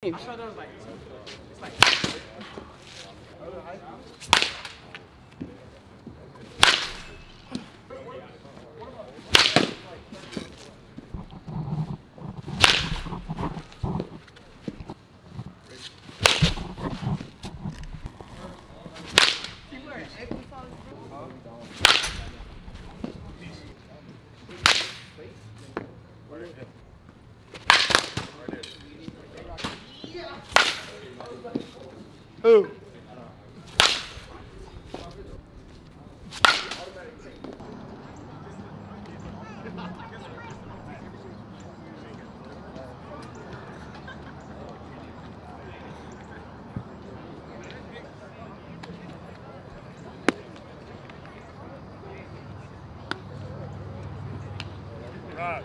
Like, Who? Right.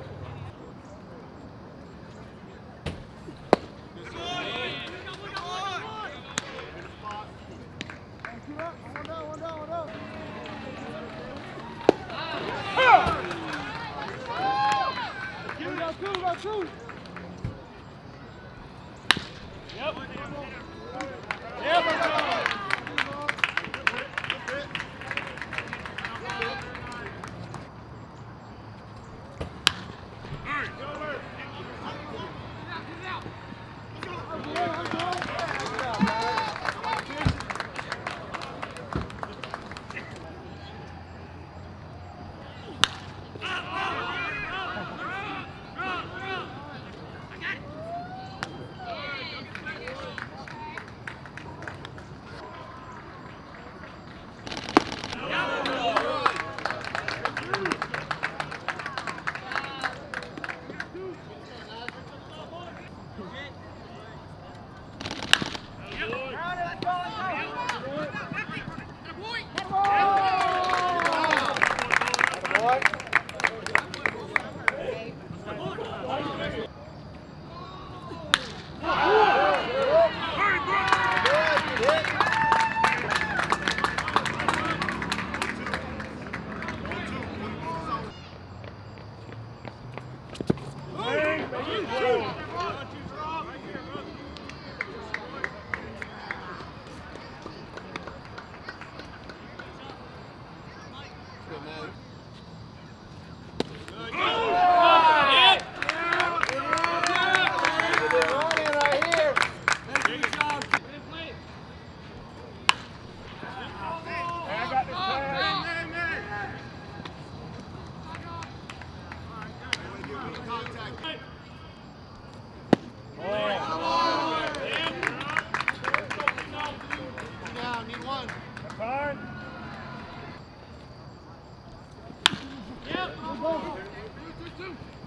Great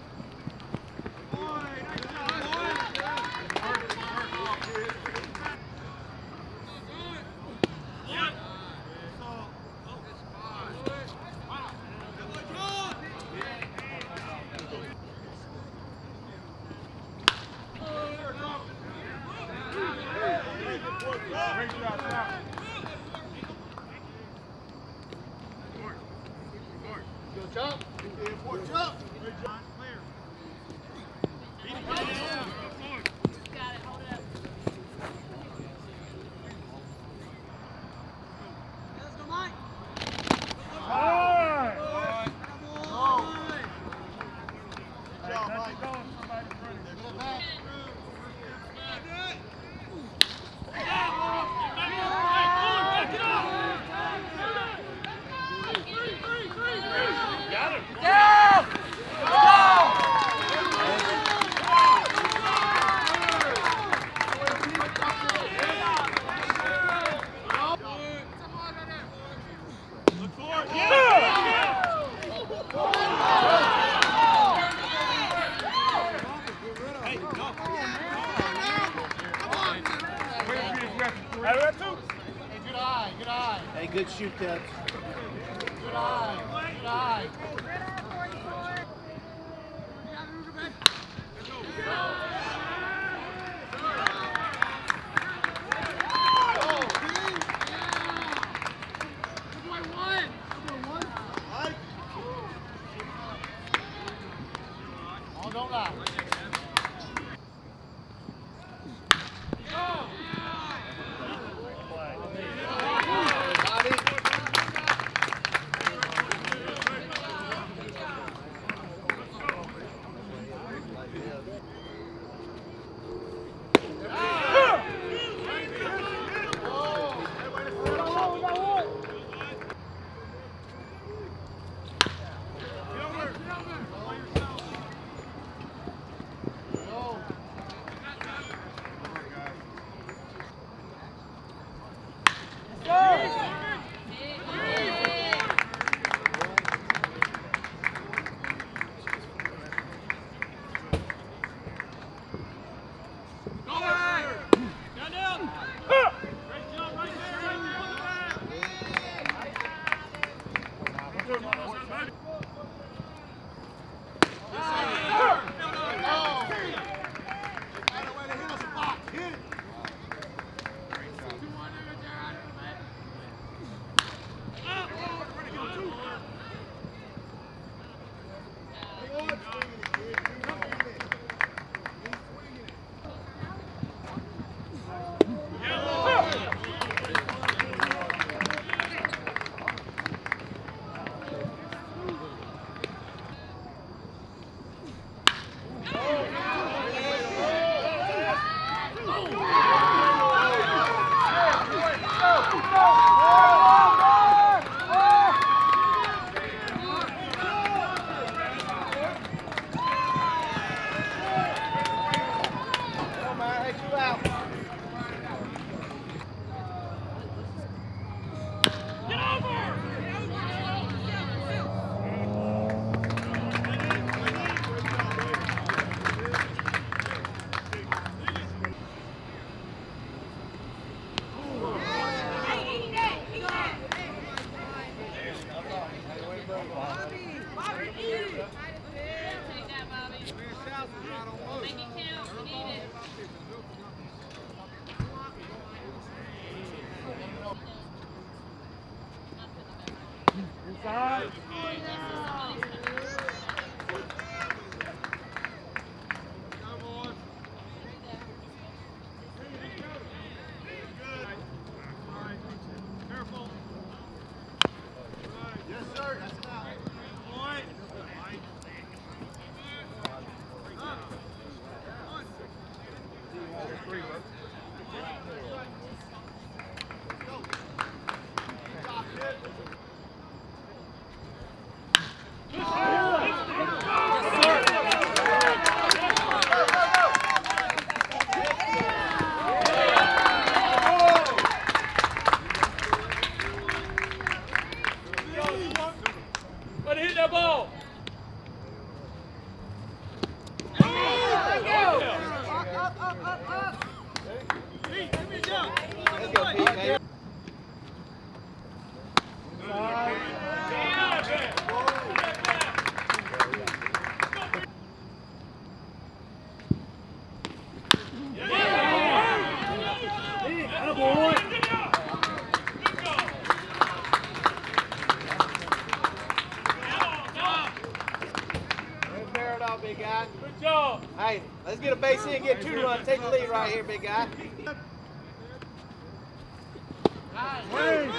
Fine. Hey. Good eye, good eye. Hey, good shoot, Dubs. Good eye, good eye. Oh, don't big guy. Good job. Hey, let's get a base in, get two runs, take the lead right here, big guy. Hey.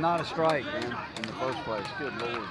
Not a strike, man, in the first place. Good lord.